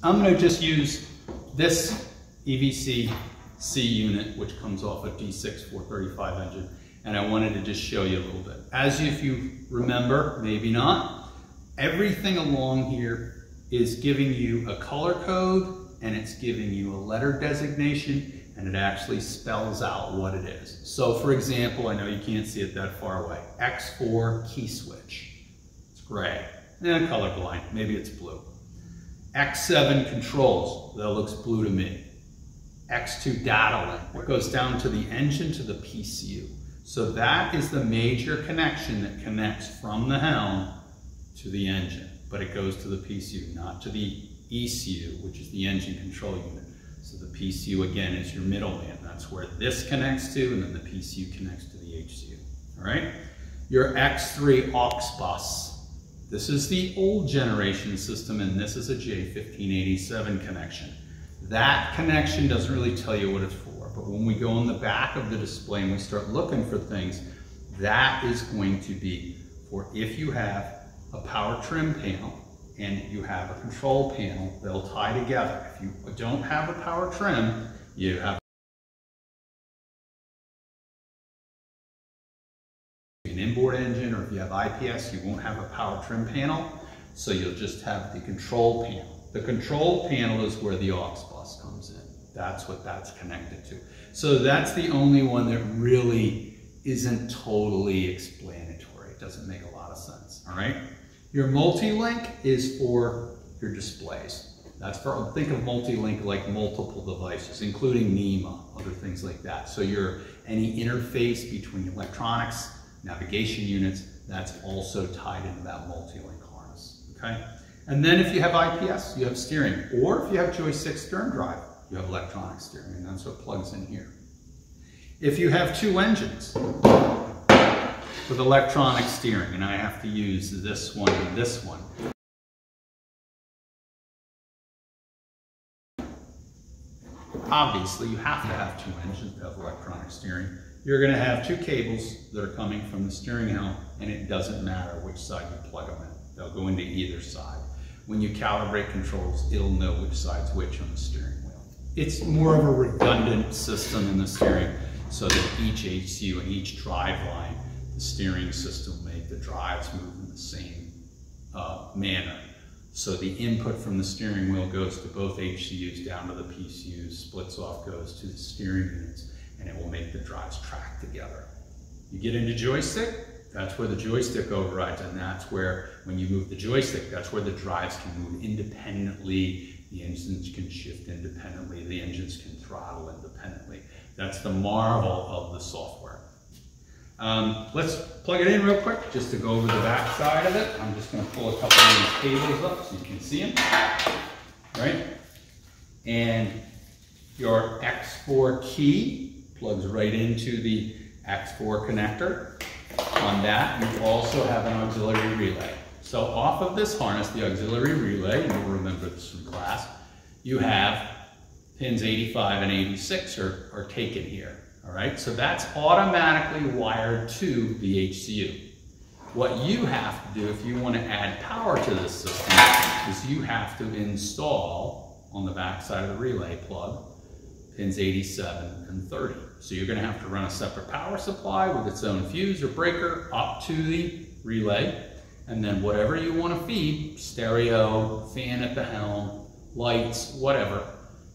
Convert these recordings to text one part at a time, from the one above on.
I'm going to just use this EVC C unit, which comes off a D6 435 engine, and I wanted to just show you a little bit. As if you remember, maybe not, everything along here is giving you a color code and it's giving you a letter designation and it actually spells out what it is. So for example, I know you can't see it that far away, X4 key switch. It's gray. and Eh, colorblind, maybe it's blue. X7 controls, that looks blue to me. X2 data link, it goes down to the engine to the PCU. So that is the major connection that connects from the helm to the engine, but it goes to the PCU, not to the ECU, which is the engine control unit. So the PCU again is your middleman. That's where this connects to, and then the PCU connects to the HCU. All right? Your X3 aux bus. This is the old generation system, and this is a J1587 connection. That connection doesn't really tell you what it's for, but when we go in the back of the display and we start looking for things, that is going to be for if you have a power trim panel and you have a control panel, they'll tie together. If you don't have a power trim, you have inboard engine or if you have IPS, you won't have a power trim panel, so you'll just have the control panel. The control panel is where the aux bus comes in. That's what that's connected to. So that's the only one that really isn't totally explanatory. It doesn't make a lot of sense, all right? Your multi-link is for your displays. That's for, think of multi-link like multiple devices, including NMEA, other things like that. So your, any interface between electronics, navigation units, that's also tied into that multi-link harness, okay? And then if you have IPS, you have steering. Or if you have joystick stern drive, you have electronic steering, and that's what plugs in here. If you have two engines, with electronic steering and I have to use this one and this one. Obviously, you have to have two engines to have electronic steering. You're going to have two cables that are coming from the steering helm, and it doesn't matter which side you plug them in. They'll go into either side. When you calibrate controls, it'll know which side's which on the steering wheel. It's more of a redundant system in the steering so that each HCU and each drive line the steering system make the drives move in the same uh, manner. So the input from the steering wheel goes to both HCUs down to the PCUs, splits off, goes to the steering units, and it will make the drives track together. You get into joystick, that's where the joystick overrides, and that's where, when you move the joystick, that's where the drives can move independently, the engines can shift independently, the engines can throttle independently. That's the marvel of the software. Um, let's plug it in real quick just to go over the back side of it. I'm just going to pull a couple of these cables up so you can see them. Right? And your X4 key plugs right into the X4 connector. On that, you also have an auxiliary relay. So off of this harness, the auxiliary relay, you'll remember this from class, you have pins 85 and 86 are, are taken here. All right, so that's automatically wired to the HCU. What you have to do if you want to add power to this system is you have to install on the back side of the relay plug pins 87 and 30. So you're going to have to run a separate power supply with its own fuse or breaker up to the relay. And then whatever you want to feed, stereo, fan at the helm, lights, whatever,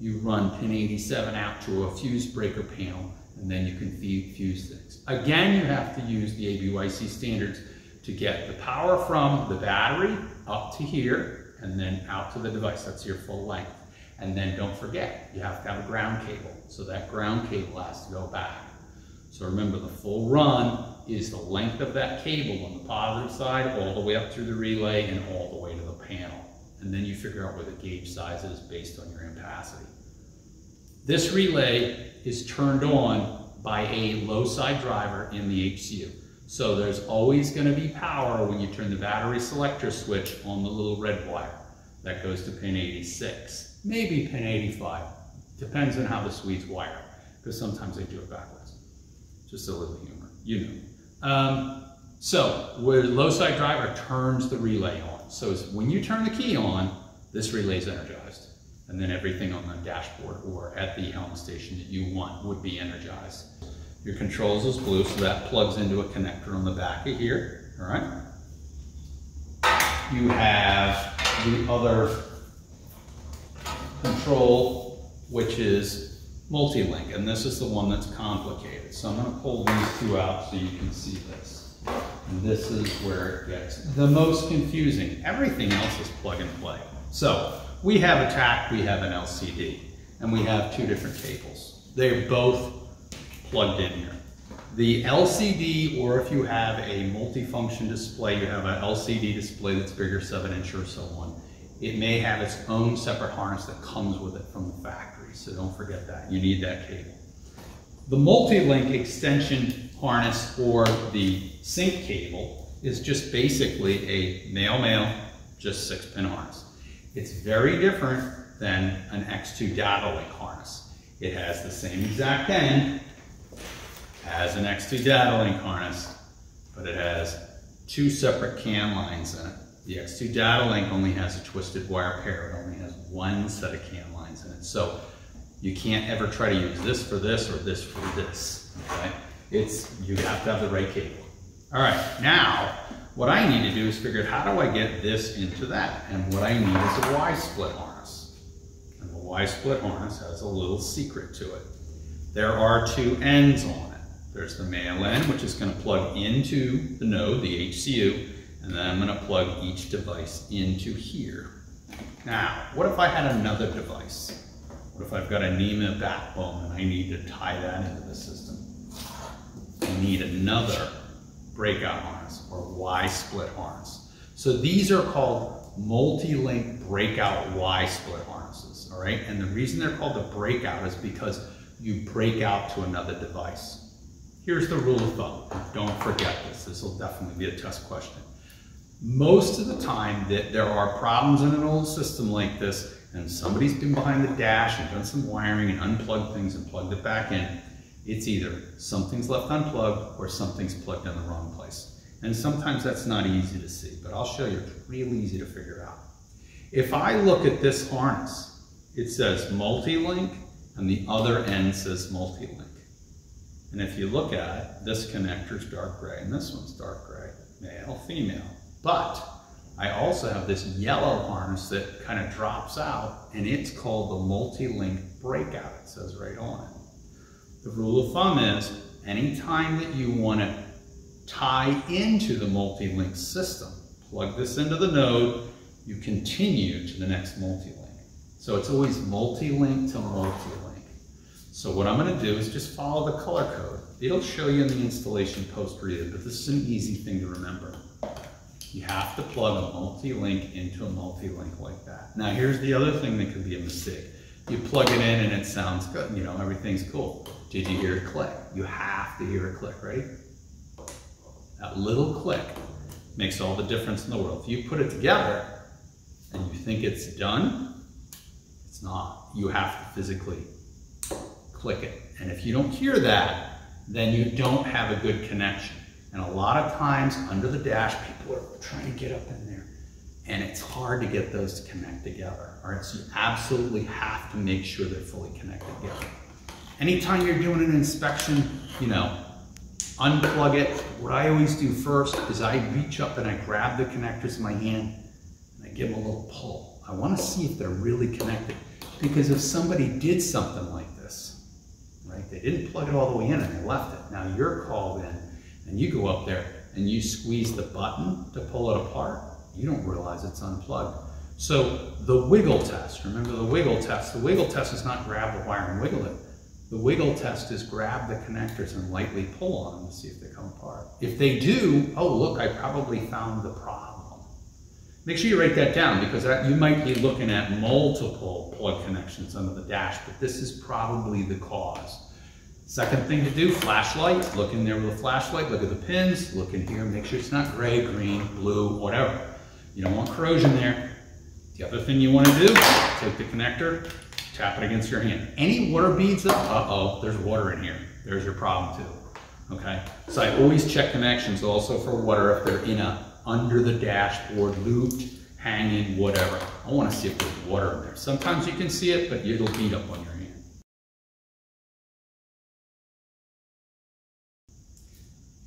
you run pin 87 out to a fuse breaker panel and then you can feed fuse things. Again, you have to use the ABYC standards to get the power from the battery up to here and then out to the device. That's your full length. And then don't forget, you have to have a ground cable. So that ground cable has to go back. So remember, the full run is the length of that cable on the positive side all the way up through the relay and all the way to the panel. And then you figure out where the gauge size is based on your ampacity. This relay is turned on by a low side driver in the HCU. So there's always going to be power when you turn the battery selector switch on the little red wire. That goes to pin 86, maybe pin 85. Depends on how the Swedes wire, because sometimes they do it backwards. Just a little humor, you know. Um, so where low side driver turns the relay on. So when you turn the key on, this relay is energized. and then everything on the dashboard or at the helm station that you want would be energized. Your controls is blue, so that plugs into a connector on the back of here, all right? You have the other control, which is multi-link, and this is the one that's complicated. So I'm gonna pull these two out so you can see this. And this is where it gets the most confusing. Everything else is plug and play. So we have a TAC, we have an LCD, and we have two different cables. They're both plugged in here. The LCD, or if you have a multifunction display, you have an LCD display that's bigger, seven inch or so on, it may have its own separate harness that comes with it from the factory, so don't forget that. You need that cable. The multi-link extension harness or the sync cable is just basically a male-male, just six pin harness. It's very different than an X2 data link harness. It has the same exact end as an X2 data link harness, but it has two separate CAN lines in it. The X2 data link only has a twisted wire pair. It only has one set of CAN lines in it. So you can't ever try to use this for this or this for this, okay? It's, you have to have the right cable. All right, now, what I need to do is figure out how do I get this into that? And what I need is a Y-split harness. And the Y-split harness has a little secret to it. There are two ends on it. There's the male end, which is gonna plug into the node, the HCU, and then I'm gonna plug each device into here. Now, what if I had another device? What if I've got a NMEA backbone and I need to tie that into the system? I need another breakout harness or Y-split harness. So these are called multi-link breakout Y-split harnesses, all right? And the reason they're called the breakout is because you break out to another device. Here's the rule of thumb. Don't forget this. This will definitely be a test question. Most of the time that there are problems in an old system like this, and somebody's been behind the dash and done some wiring and unplugged things and plugged it back in, it's either something's left unplugged or something's plugged in the wrong place. And sometimes that's not easy to see, but I'll show you, it's real easy to figure out. If I look at this harness, it says multi-link and the other end says multi-link. And if you look at it, this connector's dark gray and this one's dark gray, male, female. But I also have this yellow harness that kind of drops out and it's called the multi-link breakout, it says right on it. The rule of thumb is anytime that you want to tie into the multi-link system, plug this into the node, you continue to the next multi-link. So it's always multi-link to multi-link. So what I'm going to do is just follow the color code. It'll show you in the installation post-read, but this is an easy thing to remember. You have to plug a multi-link into a multi-link like that. Now here's the other thing that could be a mistake. You plug it in and it sounds good, you know, everything's cool. Did you hear a click? You have to hear a click, right? That little click makes all the difference in the world. If you put it together and you think it's done, it's not. You have to physically click it. And if you don't hear that, then you don't have a good connection. And a lot of times under the dash, people are trying to get up in there and it's hard to get those to connect together. All right, so you absolutely have to make sure they're fully connected together. Anytime you're doing an inspection, you know, unplug it. What I always do first is I reach up and I grab the connectors in my hand and I give them a little pull. I want to see if they're really connected. Because if somebody did something like this, right, they didn't plug it all the way in and they left it. Now you're called in and you go up there and you squeeze the button to pull it apart, you don't realize it's unplugged. So the wiggle test, remember the wiggle test, the wiggle test is not grab the wire and wiggle it. The wiggle test is grab the connectors and lightly pull on them to see if they come apart. If they do, oh look, I probably found the problem. Make sure you write that down because that, you might be looking at multiple plug connections under the dash, but this is probably the cause. Second thing to do, flashlight. Look in there with a flashlight, look at the pins, look in here, make sure it's not gray, green, blue, whatever. You don't want corrosion there. The other thing you want to do, take the connector, Tap it against your hand. Any water beads up, uh-oh, there's water in here. There's your problem too, okay? So I always check connections also for water if they're in a under the dashboard looped hanging, whatever. I wanna see if there's water in there. Sometimes you can see it, but it'll beat up on your hand.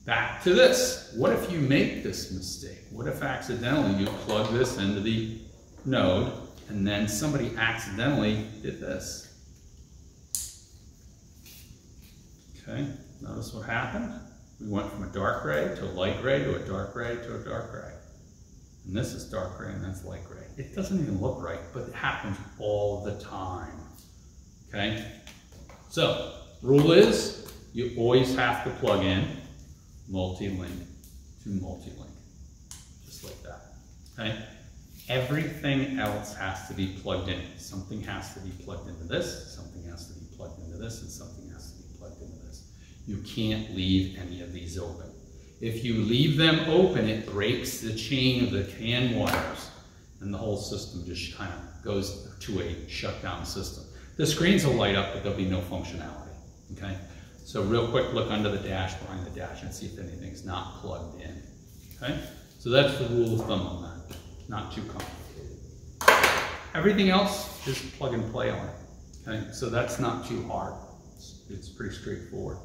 Back to this. What if you make this mistake? What if accidentally you plug this into the node and then somebody accidentally did this? Okay, notice what happened? We went from a dark gray to a light gray to a dark gray to a dark gray. And this is dark gray and that's light gray. It doesn't even look right, but it happens all the time. Okay? So, rule is you always have to plug in multi-link to multi-link. Just like that. Okay? Everything else has to be plugged in. Something has to be plugged into this, something has to be plugged into this, and something has to be plugged into this. You can't leave any of these open. If you leave them open, it breaks the chain of the CAN wires, and the whole system just kind of goes to a shutdown system. The screens will light up, but there'll be no functionality, okay? So real quick, look under the dash, behind the dash, and see if anything's not plugged in, okay? So that's the rule of thumb on that, not too complicated. Everything else, just plug and play on it, okay? So that's not too hard. It's, it's pretty straightforward.